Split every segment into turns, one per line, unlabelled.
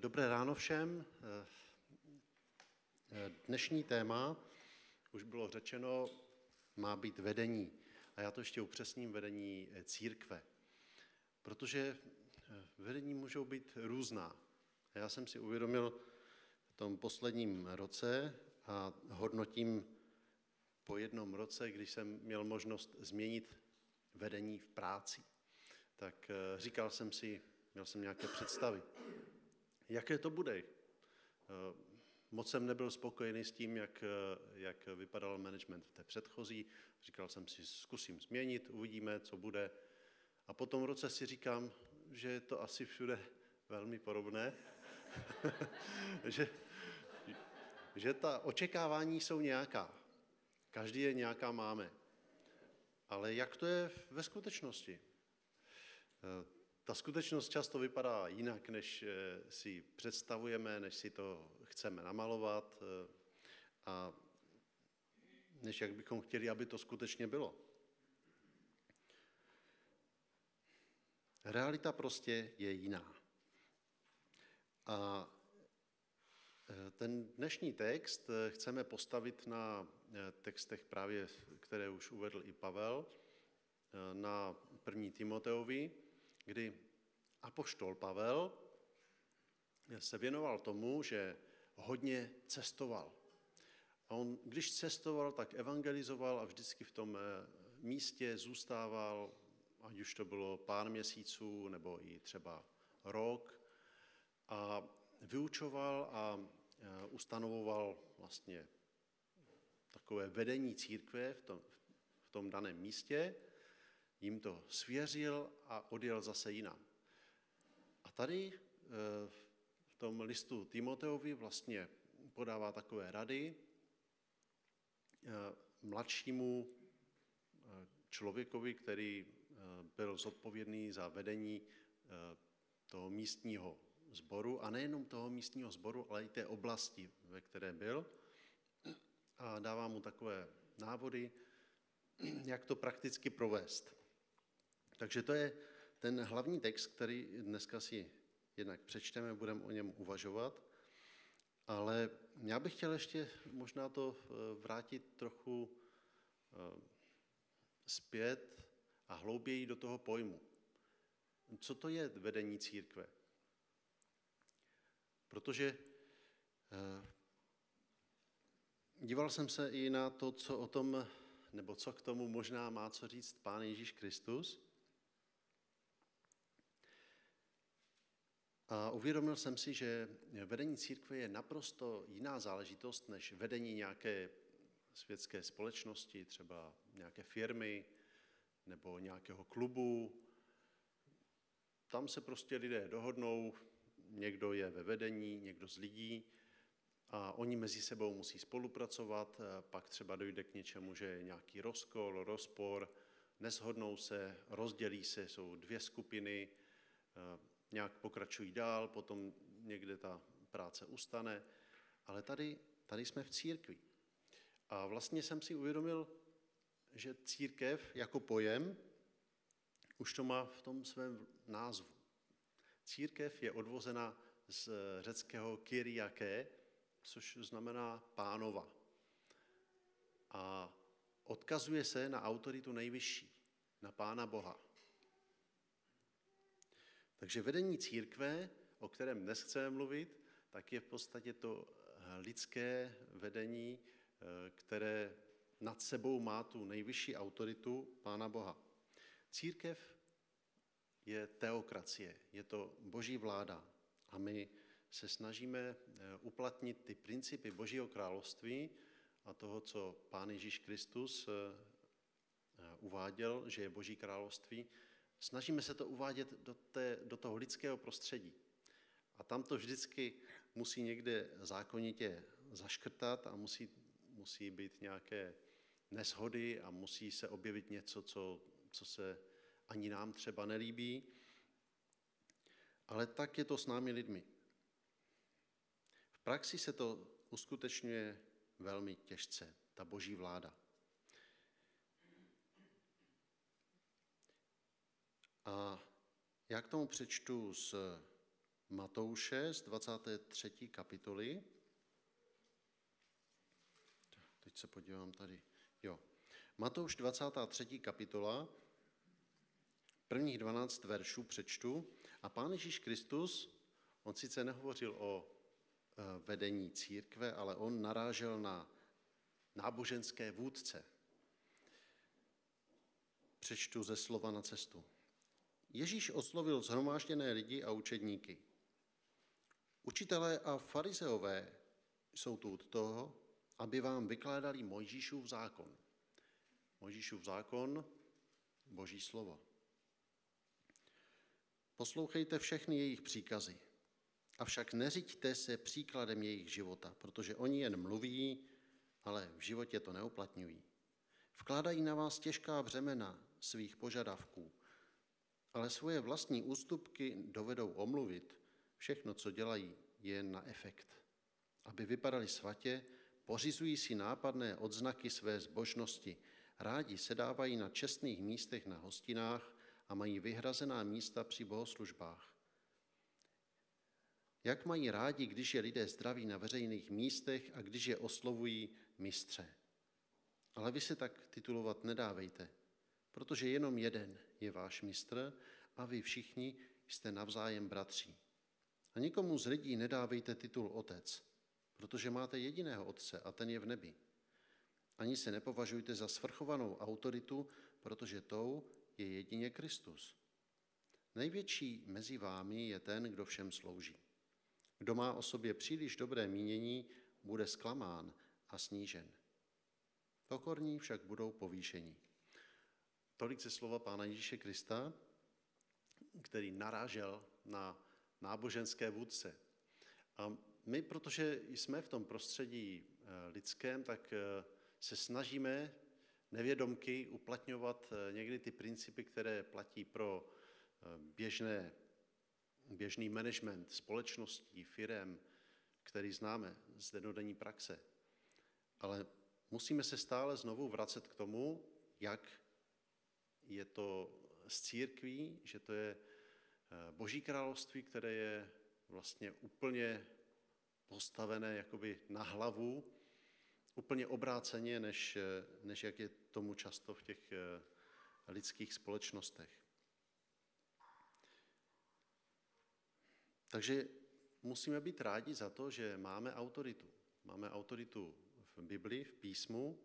Dobré ráno všem. Dnešní téma, už bylo řečeno, má být vedení. A já to ještě upřesním, vedení církve. Protože vedení můžou být různá. Já jsem si uvědomil v tom posledním roce a hodnotím po jednom roce, když jsem měl možnost změnit vedení v práci, tak říkal jsem si, měl jsem nějaké představy. Jaké to bude? Moc jsem nebyl spokojený s tím, jak, jak vypadal management v té předchozí. Říkal jsem si, zkusím změnit, uvidíme, co bude. A po tom roce si říkám, že je to asi všude velmi podobné. že, že ta očekávání jsou nějaká. Každý je nějaká máme. Ale jak to je ve skutečnosti? Ta skutečnost často vypadá jinak, než si představujeme, než si to chceme namalovat a než jak bychom chtěli, aby to skutečně bylo. Realita prostě je jiná. A ten dnešní text chceme postavit na textech právě, které už uvedl i Pavel, na první Timoteovi, kdy apoštol Pavel se věnoval tomu, že hodně cestoval. A on, když cestoval, tak evangelizoval a vždycky v tom místě zůstával, ať už to bylo pár měsíců nebo i třeba rok, a vyučoval a ustanovoval vlastně takové vedení církve v tom, v tom daném místě, jim to svěřil a odjel zase jinam. A tady v tom listu Timoteovi vlastně podává takové rady mladšímu člověkovi, který byl zodpovědný za vedení toho místního sboru a nejenom toho místního sboru, ale i té oblasti, ve které byl. A dává mu takové návody, jak to prakticky provést. Takže to je ten hlavní text, který dneska si jednak přečteme, budeme o něm uvažovat. Ale já bych chtěl ještě možná to vrátit trochu zpět a hlouběji do toho pojmu. Co to je vedení církve? Protože díval jsem se i na to, co o tom, nebo co k tomu možná má co říct Pán Ježíš Kristus. A uvědomil jsem si, že vedení církve je naprosto jiná záležitost než vedení nějaké světské společnosti, třeba nějaké firmy nebo nějakého klubu. Tam se prostě lidé dohodnou, někdo je ve vedení, někdo z lidí a oni mezi sebou musí spolupracovat, pak třeba dojde k něčemu, že je nějaký rozkol, rozpor, neshodnou se, rozdělí se, jsou dvě skupiny, nějak pokračují dál, potom někde ta práce ustane, ale tady, tady jsme v církvi. A vlastně jsem si uvědomil, že církev jako pojem už to má v tom svém názvu. Církev je odvozena z řeckého kyriake, což znamená pánova. A odkazuje se na autoritu nejvyšší, na Pána Boha. Takže vedení církve, o kterém dnes chceme mluvit, tak je v podstatě to lidské vedení, které nad sebou má tu nejvyšší autoritu Pána Boha. Církev je teokracie, je to boží vláda a my se snažíme uplatnit ty principy božího království a toho, co Pán Ježíš Kristus uváděl, že je boží království, snažíme se to uvádět do, té, do toho lidského prostředí. A tam to vždycky musí někde zákonitě zaškrtat a musí, musí být nějaké neshody a musí se objevit něco, co, co se ani nám třeba nelíbí. Ale tak je to s námi lidmi. V praxi se to uskutečňuje velmi těžce, ta boží vláda. A já k tomu přečtu z Matouše z 23. kapitoly. Teď se podívám tady. Jo. Matouš 23. kapitola, prvních 12 veršů přečtu. A Pán Ježíš Kristus, on sice nehovořil o eh, vedení církve, ale on narážel na náboženské vůdce. Přečtu ze slova na cestu. Ježíš oslovil zhromážděné lidi a učedníky. Učitelé a farizeové jsou tu od toho, aby vám vykládali Mojžíšův zákon. Mojžíšův zákon, boží slovo. Poslouchejte všechny jejich příkazy, avšak neřiďte se příkladem jejich života, protože oni jen mluví, ale v životě to neuplatňují. Vkládají na vás těžká břemena svých požadavků, ale svoje vlastní ústupky dovedou omluvit. Všechno, co dělají, je na efekt. Aby vypadali svatě, pořizují si nápadné odznaky své zbožnosti, rádi sedávají na čestných místech na hostinách a mají vyhrazená místa při bohoslužbách. Jak mají rádi, když je lidé zdraví na veřejných místech a když je oslovují mistře. Ale vy se tak titulovat nedávejte, protože jenom jeden je váš mistr a vy všichni jste navzájem bratří. A nikomu z lidí nedávejte titul otec, protože máte jediného otce a ten je v nebi. Ani se nepovažujte za svrchovanou autoritu, protože tou je jedině Kristus. Největší mezi vámi je ten, kdo všem slouží. Kdo má o sobě příliš dobré mínění, bude zklamán a snížen. Pokorní však budou povýšení. Tolik ze slova Pána Ježíše Krista, který narážel na náboženské vůdce. A my, protože jsme v tom prostředí eh, lidském, tak eh, se snažíme nevědomky uplatňovat eh, někdy ty principy, které platí pro běžné, běžný management společností, firem, který známe z denodenní praxe. Ale musíme se stále znovu vracet k tomu, jak je to z církví, že to je eh, Boží království, které je vlastně úplně postavené jakoby na hlavu, úplně obráceně, než, eh, než jak je tomu často v těch eh, lidských společnostech. Takže musíme být rádi za to, že máme autoritu. Máme autoritu v Biblii, v písmu,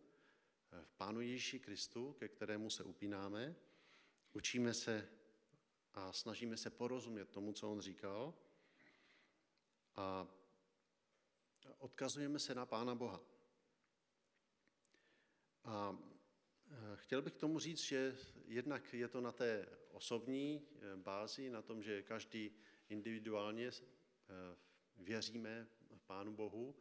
v Pánu Ježíši Kristu, ke kterému se upínáme, učíme se a snažíme se porozumět tomu, co on říkal a odkazujeme se na Pána Boha. A e, chtěl bych tomu říct, že jednak je to na té osobní e, bázi, na tom, že každý individuálně e, věříme Pánu Bohu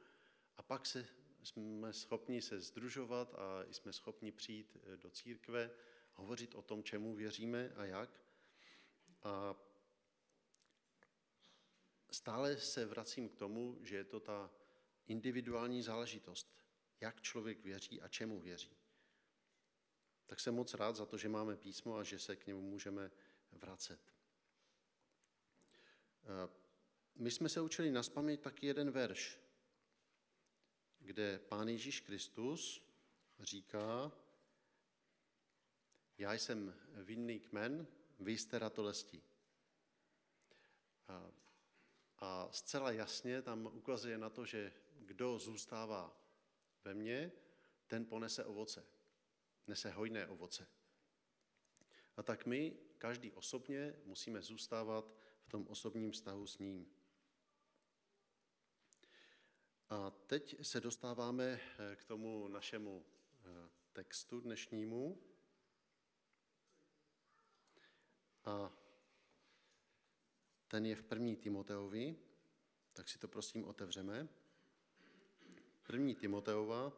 a pak se jsme schopni se združovat a jsme schopni přijít eh, do církve, hovořit o tom, čemu věříme a jak. A stále se vracím k tomu, že je to ta individuální záležitost, jak člověk věří a čemu věří. Tak jsem moc rád za to, že máme písmo a že se k němu můžeme vracet. Eh, my jsme se učili na taky jeden verš, kde Pán Ježíš Kristus říká, já jsem vinný kmen, vy jste ratolestí. A, a zcela jasně tam ukazuje na to, že kdo zůstává ve mně, ten ponese ovoce. Nese hojné ovoce. A tak my, každý osobně, musíme zůstávat v tom osobním vztahu s ním. A teď se dostáváme eh, k tomu našemu eh, textu dnešnímu. A ten je v první Timoteovi, tak si to prosím otevřeme. První Timoteova,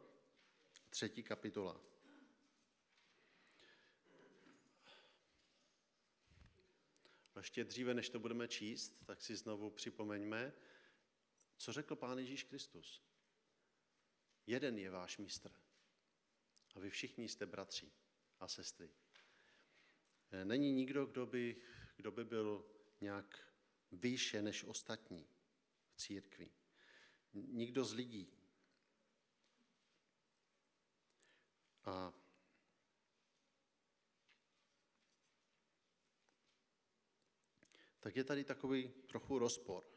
třetí kapitola. Ještě dříve, než to budeme číst, tak si znovu připomeňme, co řekl Pán Ježíš Kristus? Jeden je váš mistr. A vy všichni jste bratři a sestry. Není nikdo, kdo by, kdo by byl nějak výše než ostatní v církvi. Nikdo z lidí. A tak je tady takový trochu rozpor.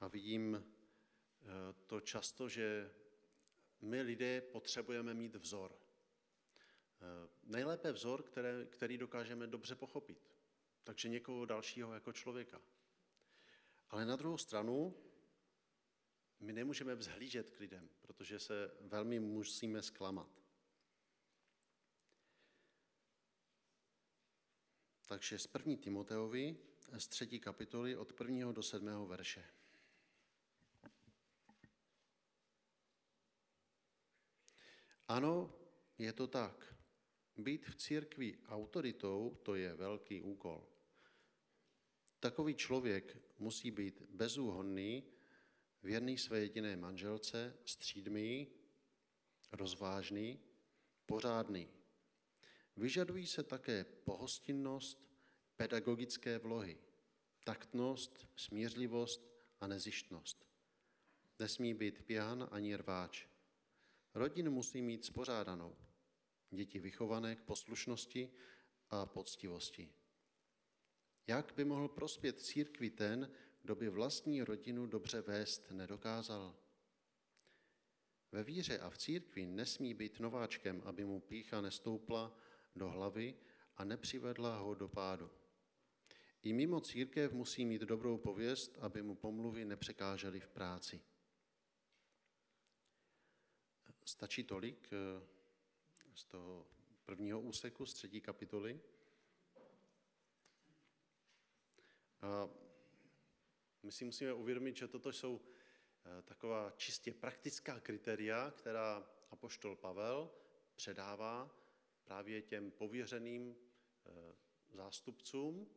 A vidím eh, to často, že my lidé potřebujeme mít vzor. Eh, nejlépe vzor, které, který dokážeme dobře pochopit. Takže někoho dalšího jako člověka. Ale na druhou stranu, my nemůžeme vzhlížet k lidem, protože se velmi musíme zklamat. Takže z první Timoteovi, z třetí kapitoly od prvního do sedmého verše. Ano, je to tak. Být v církvi autoritou, to je velký úkol. Takový člověk musí být bezúhonný, věrný své jediné manželce, střídmý, rozvážný, pořádný. Vyžadují se také pohostinnost, pedagogické vlohy, taktnost, smířlivost a nezištnost. Nesmí být pěhan ani rváč. Rodinu musí mít spořádanou. Děti vychované k poslušnosti a poctivosti. Jak by mohl prospět církvi ten, kdo by vlastní rodinu dobře vést nedokázal? Ve víře a v církvi nesmí být nováčkem, aby mu pícha nestoupla do hlavy a nepřivedla ho do pádu. I mimo církev musí mít dobrou pověst, aby mu pomluvy nepřekážely v práci. Stačí tolik eh, z toho prvního úseku, z třetí kapitoly. A my si musíme uvědomit, že toto jsou eh, taková čistě praktická kritéria, která apoštol Pavel předává právě těm pověřeným eh, zástupcům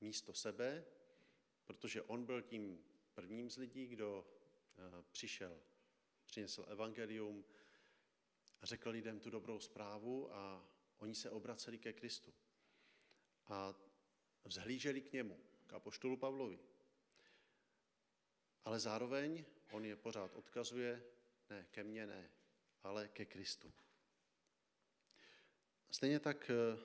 místo sebe, protože on byl tím prvním z lidí, kdo přišel, přinesl evangelium a řekl lidem tu dobrou zprávu a oni se obraceli ke Kristu. A vzhlíželi k němu, k apoštolu Pavlovi. Ale zároveň on je pořád odkazuje, ne ke mně ne, ale ke Kristu. Stejně tak eh,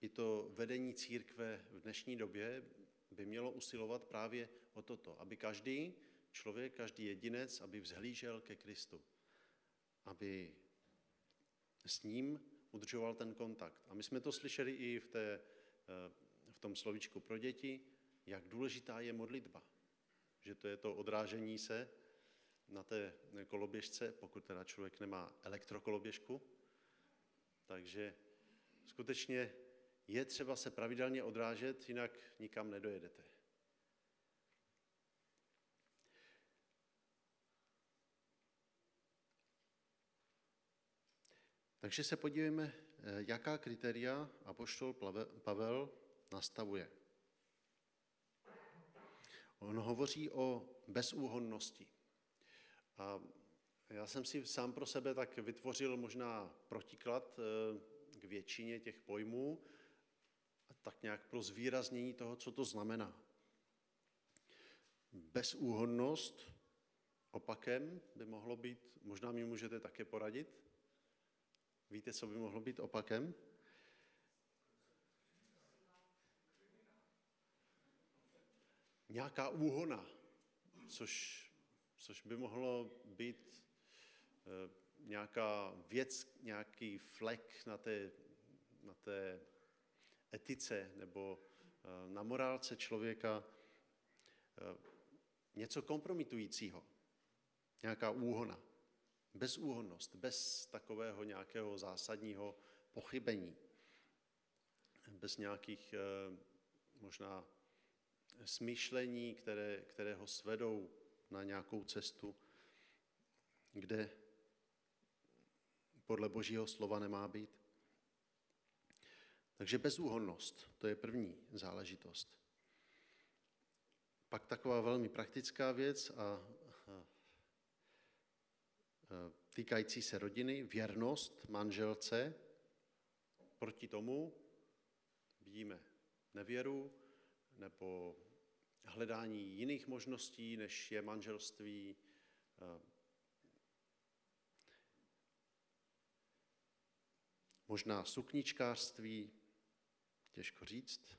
i to vedení církve v dnešní době by mělo usilovat právě o toto, aby každý člověk, každý jedinec, aby vzhlížel ke Kristu, aby s ním udržoval ten kontakt. A my jsme to slyšeli i v té eh, v tom slovíčku pro děti, jak důležitá je modlitba. Že to je to odrážení se na té koloběžce, pokud teda člověk nemá elektrokoloběžku. Takže skutečně je třeba se pravidelně odrážet, jinak nikam nedojedete. Takže se podívejme, jaká kritéria apoštol Pavel nastavuje. On hovoří o bezúhonnosti. A já jsem si sám pro sebe tak vytvořil možná protiklad eh, k většině těch pojmů, tak nějak pro zvýraznění toho, co to znamená. Bezúhonnost opakem by mohlo být, možná mi můžete také poradit, víte, co by mohlo být opakem? nějaká úhona, což, což by mohlo být e, nějaká věc, nějaký flek na té, na té etice nebo e, na morálce člověka, e, něco kompromitujícího, nějaká úhona, bezúhonnost, bez takového nějakého zásadního pochybení, bez nějakých možná smýšlení, které, které ho svedou na nějakou cestu, kde podle Božího slova nemá být. Takže bezúhonnost, to je první záležitost. Pak taková velmi praktická věc a týkající se rodiny, věrnost manželce. Proti tomu vidíme nevěru, nebo hledání jiných možností, než je manželství. Eh, možná sukničkářství, těžko říct.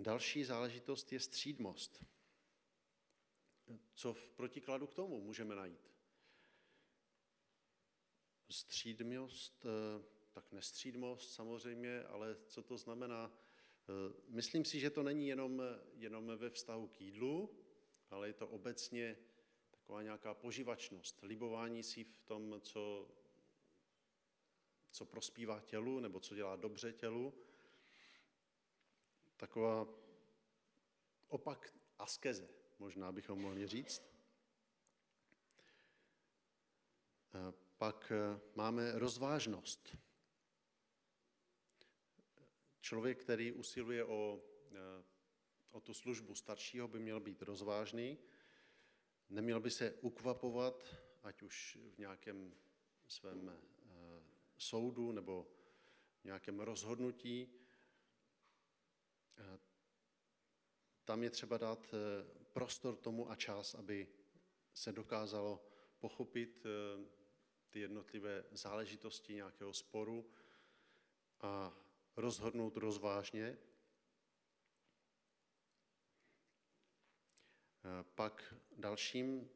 Další záležitost je střídmost. Co v protikladu k tomu můžeme najít? Střídmost, eh, tak nestřídmost samozřejmě, ale co to znamená? Eh, myslím si, že to není jenom, jenom ve vztahu k jídlu, ale je to obecně taková nějaká poživačnost, libování si v tom, co, co prospívá tělu nebo co dělá dobře tělu. Taková opak askeze, možná bychom mohli říct. Pak eh, máme rozvážnost. Člověk, který usiluje o, eh, o tu službu staršího, by měl být rozvážný, neměl by se ukvapovat, ať už v nějakém svém eh, soudu nebo v nějakém rozhodnutí. Tam je třeba dát prostor tomu a čas, aby se dokázalo pochopit ty jednotlivé záležitosti nějakého sporu a rozhodnout rozvážně. Pak dalším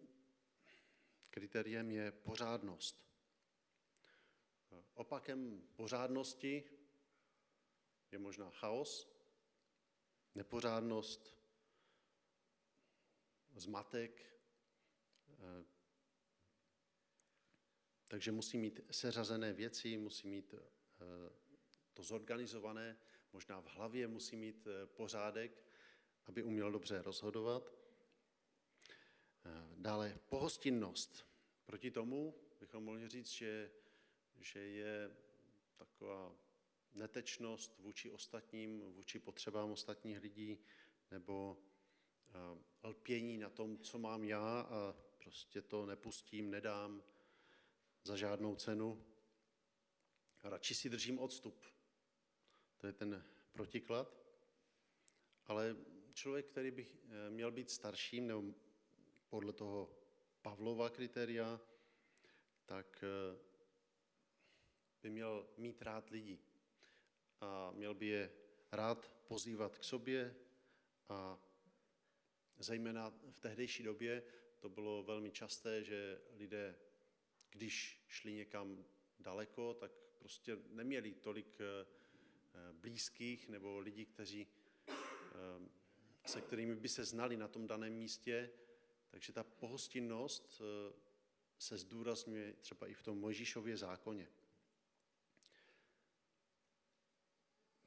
kritériem je pořádnost. Opakem pořádnosti je možná chaos, nepořádnost, zmatek, takže musí mít seřazené věci, musí mít to zorganizované, možná v hlavě musí mít eh, pořádek, aby uměl dobře rozhodovat. Eh, dále pohostinnost. Proti tomu bychom mohli říct, že, že je taková netečnost vůči ostatním, vůči potřebám ostatních lidí, nebo eh, lpění na tom, co mám já a prostě to nepustím, nedám za žádnou cenu. Radši si držím odstup. To je ten protiklad. Ale člověk, který by eh, měl být starším, nebo podle toho Pavlova kritéria, tak eh, by měl mít rád lidi. A měl by je rád pozývat k sobě a zejména v tehdejší době to bylo velmi časté, že lidé, když šli někam daleko, tak prostě neměli tolik eh, blízkých nebo lidí, kteří, eh, se kterými by se znali na tom daném místě. Takže ta pohostinnost eh, se zdůrazňuje třeba i v tom Mojžíšově zákoně.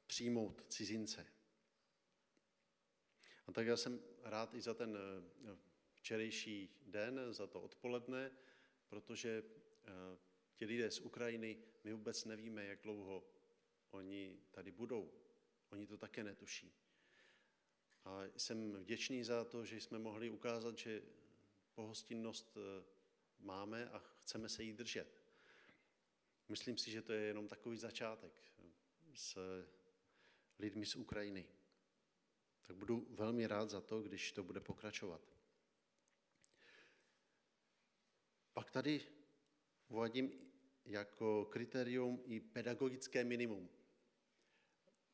Přijmout cizince. A tak já jsem rád i za ten včerejší den, za to odpoledne, protože ti lidé z Ukrajiny, my vůbec nevíme, jak dlouho oni tady budou. Oni to také netuší. A jsem vděčný za to, že jsme mohli ukázat, že pohostinnost eh, máme a chceme se jí držet. Myslím si, že to je jenom takový začátek s lidmi z Ukrajiny. Tak budu velmi rád za to, když to bude pokračovat. Pak tady uvádím jako kritérium i pedagogické minimum.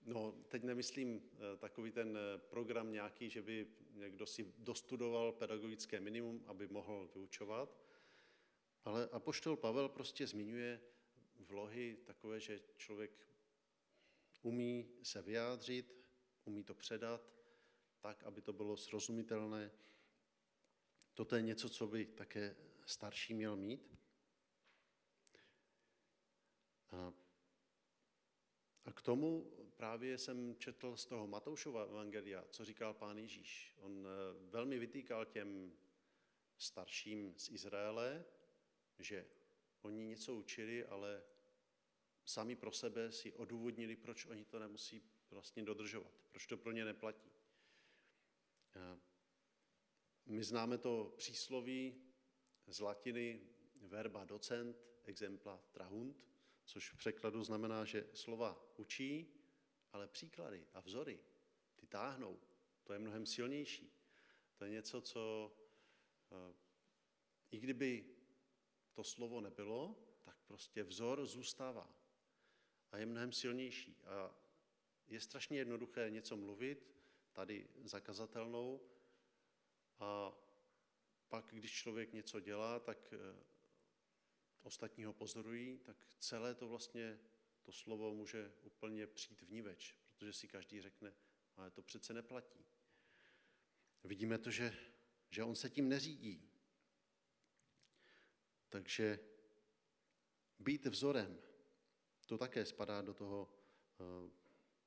No, teď nemyslím eh, takový ten eh, program nějaký, že by někdo si dostudoval pedagogické minimum, aby mohl vyučovat, ale apoštol Pavel prostě zmiňuje vlohy takové, že člověk umí se vyjádřit, umí to předat, tak, aby to bylo srozumitelné. Toto je něco, co by také starší měl mít. A k tomu právě jsem četl z toho Matoušova evangelia, co říkal pán Ježíš. On eh, velmi vytýkal těm starším z Izraele, že oni něco učili, ale sami pro sebe si odůvodnili, proč oni to nemusí vlastně dodržovat, proč to pro ně neplatí. My známe to přísloví z latiny verba docent, exempla trahunt, což v překladu znamená, že slova učí, Ale příklady a vzory, ty táhnou. To je mnohem silnější. To je něco, co eh, i kdyby to slovo nebylo, tak prostě vzor zůstává a je mnohem silnější. A je strašně jednoduché něco mluvit, tady zakazatelnou, a pak, když člověk něco dělá, tak eh, ostatní ho pozorují, tak celé to vlastně, to slovo může úplně přijít v níveč, protože si každý řekne, ale to přece neplatí. Vidíme to, že, že on se tím neřídí. Takže být vzorem, to také spadá do toho eh,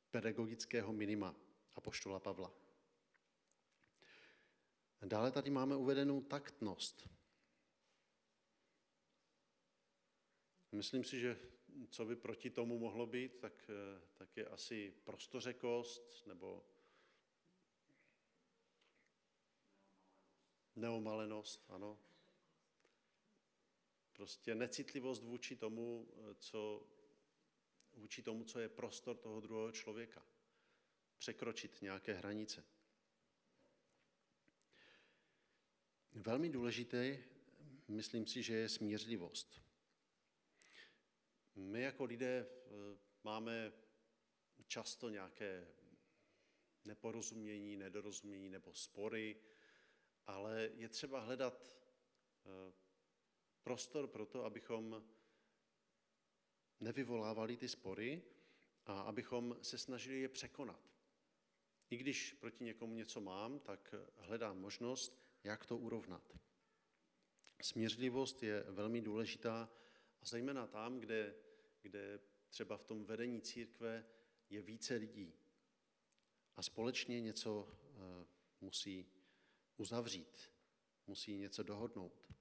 pedagogického minima apoštola Pavla. Dále tady máme uvedenou taktnost. Myslím si, že co by proti tomu mohlo být, tak, eh, tak je asi prostořekost nebo neomalenost, ano. Prostě necitlivost vůči tomu, eh, co, vůči tomu, co je prostor toho druhého člověka. Překročit nějaké hranice. Velmi důležité, myslím si, že je smířlivost. My jako lidé eh, máme často nějaké neporozumění, nedorozumění nebo spory, ale je třeba hledat eh, prostor pro to, abychom nevyvolávali ty spory a abychom se snažili je překonat. I když proti někomu něco mám, tak hledám možnost, jak to urovnat. Smířlivost je velmi důležitá a zejména tam, kde, kde třeba v tom vedení církve je více lidí a společně něco uh, musí uzavřít, musí něco dohodnout.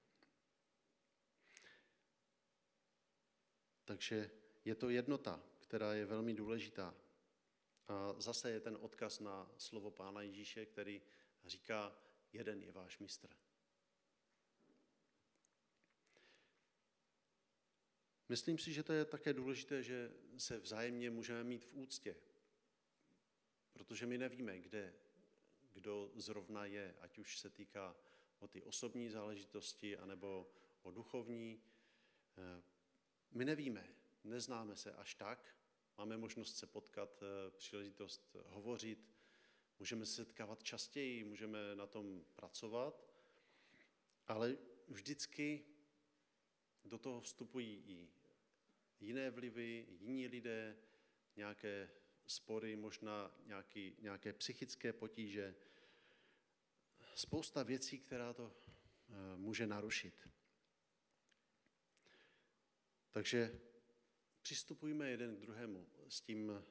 Takže je to jednota, která je velmi důležitá. A zase je ten odkaz na slovo Pána Ježíše, který říká, jeden je váš mistr. Myslím si, že to je také důležité, že se vzájemně můžeme mít v úctě, protože my nevíme, kde, kdo zrovna je, ať už se týká o ty osobní záležitosti, anebo o duchovní. Eh, my nevíme, neznáme se až tak, máme možnost se potkat, eh, příležitost hovořit, můžeme se setkávat častěji, můžeme na tom pracovat, ale vždycky do toho vstupují i jiné vlivy, jiní lidé, nějaké spory, možná nějaký, nějaké psychické potíže, spousta věcí, která to eh, může narušit. Takže přistupujme jeden k druhému s tím,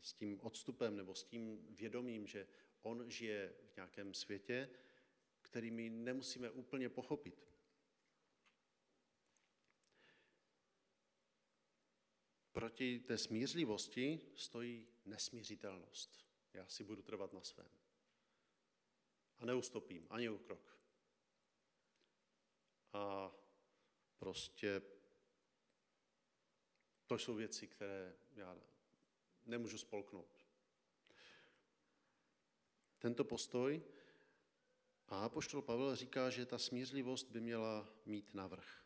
s tím odstupem nebo s tím vědomím, že on žije v nějakém světě, který my nemusíme úplně pochopit. Proti té smířlivosti stojí nesmířitelnost. Já si budu trvat na svém. A neustopím ani o krok. A prostě to jsou věci, které já nemůžu spolknout. Tento postoj a apoštol Pavel říká, že ta smířlivost by měla mít navrh.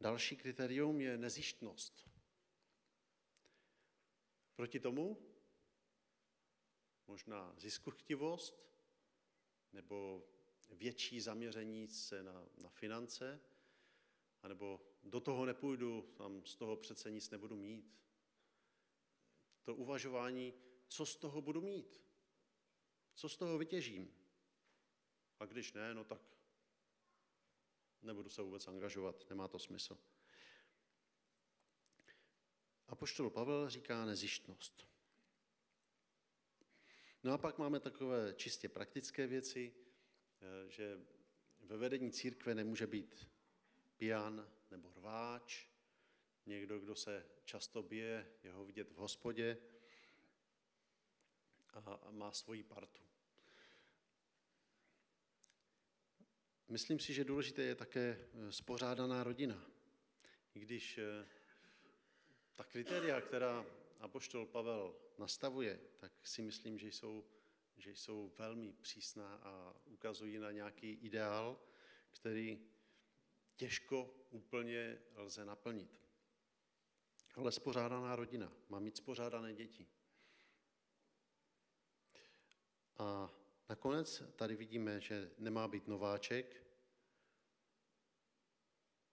Další kritérium je nezištnost. Proti tomu možná ziskuchtivost nebo větší zaměření se na, na finance, anebo do toho nepůjdu, tam z toho přece nic nebudu mít. To uvažování, co z toho budu mít, co z toho vytěžím. A když ne, no tak nebudu se vůbec angažovat, nemá to smysl. A poštol Pavel říká nezištnost. No a pak máme takové čistě praktické věci, eh, že ve vedení církve nemůže být pijan nebo rváč, někdo, kdo se často bije, jeho vidět v hospodě a má svoji partu. Myslím si, že důležité je také eh, spořádaná rodina. I když eh, ta kritéria, která apoštol Pavel nastavuje, tak si myslím, že jsou, že jsou velmi přísná a ukazují na nějaký ideál, který těžko úplně lze naplnit. Ale spořádaná rodina má mít spořádané děti. A nakonec tady vidíme, že nemá být nováček.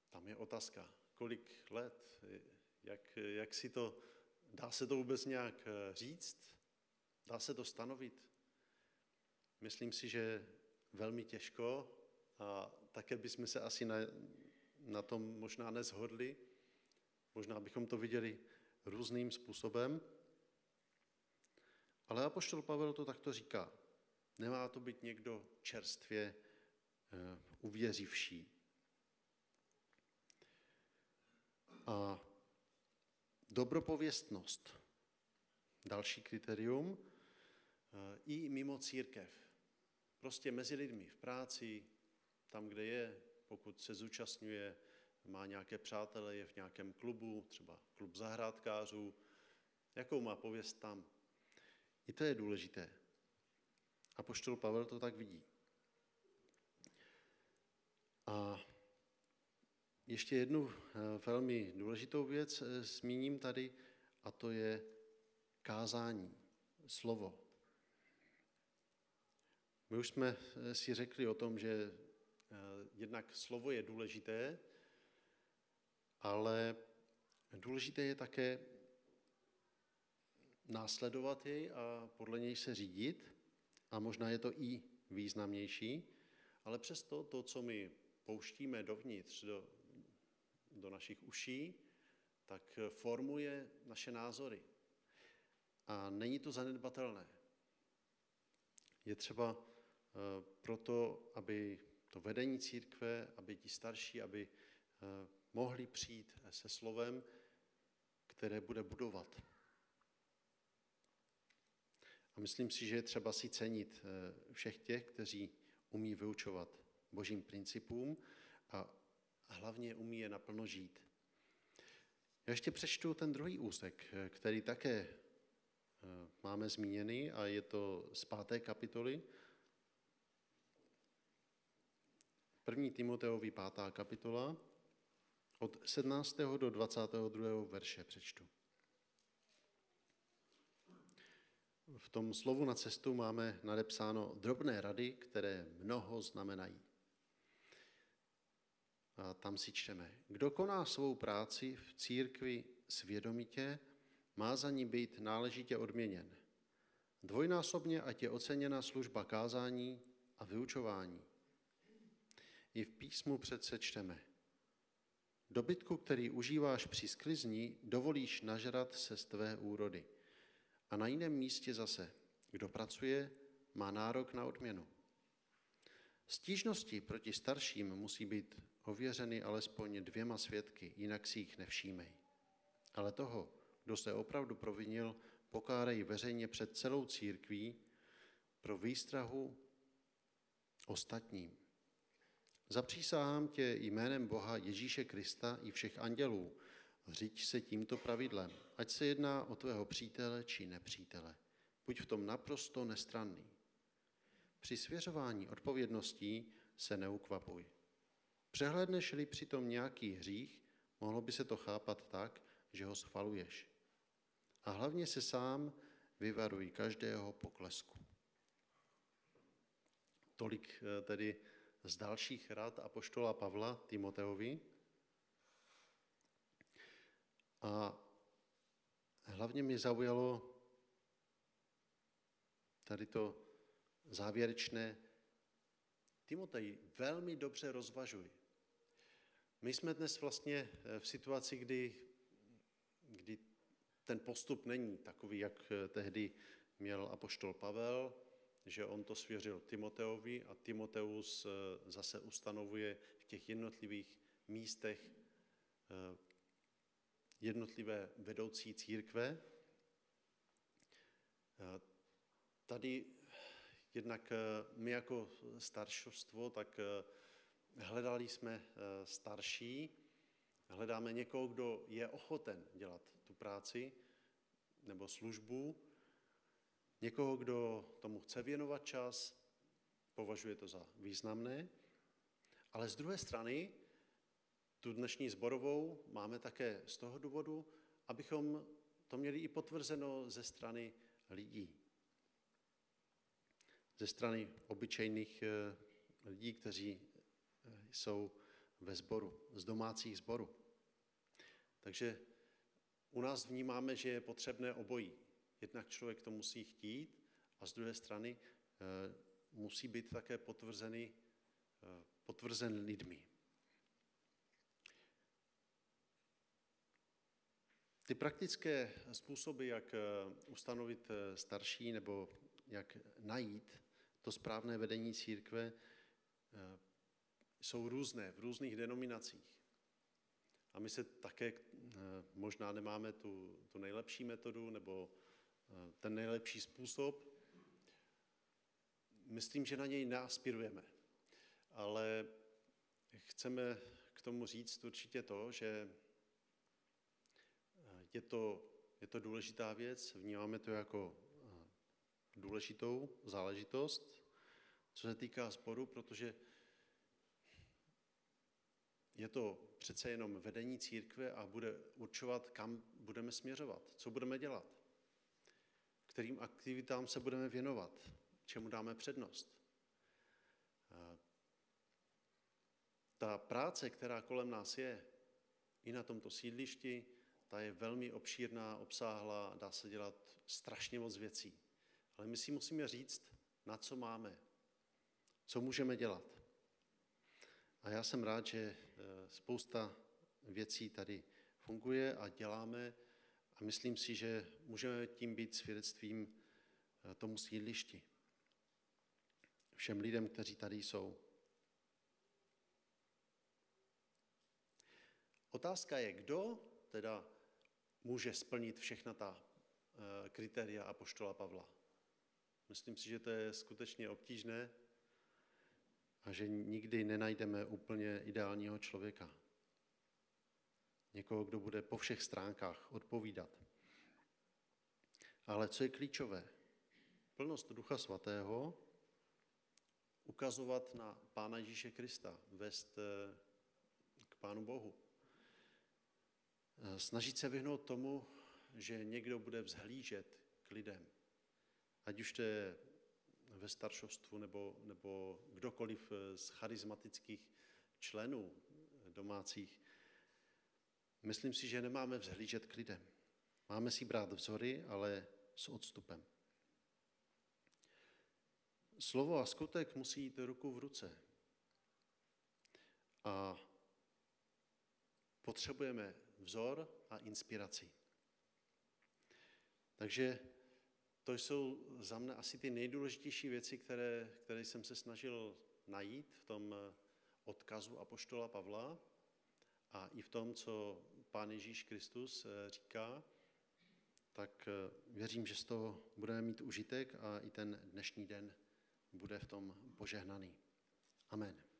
Tam je otázka, kolik let, jak, jak si to, dá se to vůbec nějak eh, říct? Dá se to stanovit? Myslím si, že velmi těžko a také bychom se asi na, na tom možná nezhodli. Možná bychom to viděli různým způsobem. Ale apoštol Pavel to takto říká. Nemá to být někdo čerstvě uh, uvěřivší. A dobropověstnost. Další kritérium. Uh, I mimo církev. Prostě mezi lidmi v práci, tam, kde je, pokud se zúčastňuje, má nějaké přátele, je v nějakém klubu, třeba klub zahrádkářů, jakou má pověst tam. I to je důležité. A poštol Pavel to tak vidí. A ještě jednu eh, velmi důležitou věc eh, zmíním tady, a to je kázání, slovo. My už jsme eh, si řekli o tom, že jednak slovo je důležité, ale důležité je také následovat jej a podle něj se řídit a možná je to i významnější, ale přesto to, co my pouštíme dovnitř, do, do našich uší, tak formuje naše názory. A není to zanedbatelné. Je třeba eh, proto, aby to vedení církve, aby ti starší, aby eh, mohli přijít se slovem, které bude budovat. A myslím si, že je třeba si cenit eh, všech těch, kteří umí vyučovat božím principům a hlavně umí je naplno žít. Já ještě přečtu ten druhý úsek, eh, který také máme zmíněný a je to z páté kapitoly. První Timoteovi pátá kapitola od 17. do 22. verše přečtu. V tom slovu na cestu máme nadepsáno drobné rady, které mnoho znamenají. A tam si čteme. Kdo koná svou práci v církvi svědomitě, má za ní být náležitě odměněn. Dvojnásobně ať je oceněna služba kázání a vyučování. I v písmu přece čteme. Dobytku, který užíváš při sklizni, dovolíš nažrat se z tvé úrody – a na jiném místě zase, kdo pracuje, má nárok na odměnu. Stížnosti proti starším musí být ověřeny alespoň dvěma svědky, jinak si jich nevšímej. Ale toho, kdo se opravdu provinil, pokárej veřejně před celou církví pro výstrahu ostatním. Zapřísahám tě jménem Boha Ježíše Krista i všech andělů, Řiď se tímto pravidlem, ať se jedná o tvého přítele či nepřítele. Buď v tom naprosto nestranný. Při svěřování odpovědností se neukvapuj. Přehledneš-li přitom nějaký hřích, mohlo by se to chápat tak, že ho schvaluješ. A hlavně se sám vyvaruj každého poklesku. Tolik eh, tedy z dalších rad apoštola Pavla Timoteovi. A hlavně mě zaujalo tady to závěrečné. Timotej, velmi dobře rozvažuj. My jsme dnes vlastně eh, v situaci, kdy, kdy ten postup není takový, jak eh, tehdy měl apoštol Pavel, že on to svěřil Timoteovi a Timoteus eh, zase ustanovuje v těch jednotlivých místech jednotlivé vedoucí církve. Tady jednak eh, my jako staršovstvo, tak eh, hledali jsme eh, starší, hledáme někoho, kdo je ochoten dělat tu práci. nebo službu, někoho, kdo tomu chce věnovat čas, považuje to za významné, ale z druhé strany tu dnešní zborovou máme také z toho důvodu, abychom to měli i potvrzeno ze strany lidí. Ze strany obyčejných eh, lidí, kteří eh, jsou ve sboru, z domácích sborů. Takže u nás vnímáme, že je potřebné obojí. Jednak člověk to musí chtít a z druhé strany eh, musí být také potvrzený, potvrzen lidmi. Ty praktické způsoby, jak ustanovit starší nebo jak najít to správné vedení církve eh, jsou různé v různých denominacích. A my se také eh, možná nemáme tu, tu nejlepší metodu nebo eh, ten nejlepší způsob. Myslím, že na něj neaspirujeme, ale chceme k tomu říct určitě to, že je to, je to důležitá věc, vnímáme to jako důležitou záležitost, co se týká sboru, protože je to přece jenom vedení církve a bude určovat, kam budeme směřovat, co budeme dělat, kterým aktivitám se budeme věnovat, čemu dáme přednost. Ta práce, která kolem nás je, i na tomto sídlišti, ta je velmi obšírná, obsáhlá, dá se dělat strašně moc věcí. Ale my si musíme říct, na co máme, co můžeme dělat. A já jsem rád, že eh, spousta věcí tady funguje a děláme a myslím si, že můžeme tím být svědectvím eh, tomu sídlišti. Všem lidem, kteří tady jsou. Otázka je, kdo teda může splnit všechna ta eh, kritéria apoštola Pavla. Myslím si, že to je skutečně obtížné a že nikdy nenajdeme úplně ideálního člověka. Někoho, kdo bude po všech stránkách odpovídat. Ale co je klíčové? Plnost Ducha Svatého, ukazovat na Pána Ježíše Krista, vést eh, k Pánu Bohu. Eh, snažit se vyhnout tomu, že někdo bude vzhlížet k lidem. Ať už to je ve staršovstvu nebo, nebo kdokoliv z charismatických členů domácích, myslím si, že nemáme vzhlížet k lidem. Máme si brát vzory, ale s odstupem. Slovo a skutek musí jít ruku v ruce. A potřebujeme vzor a inspiraci. Takže to jsou za mne asi ty nejdůležitější věci, které, které jsem se snažil najít v tom odkazu Apoštola Pavla a i v tom, co Pán Ježíš Kristus eh, říká, tak eh, věřím, že z toho budeme mít užitek a i ten dnešní den bude v tom požehnaný. Amen.